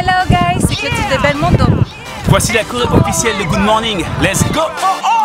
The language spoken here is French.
Hello guys, c'est Clotilde de Belmondo. Voici la choré officielle de Good Morning. Let's go! For all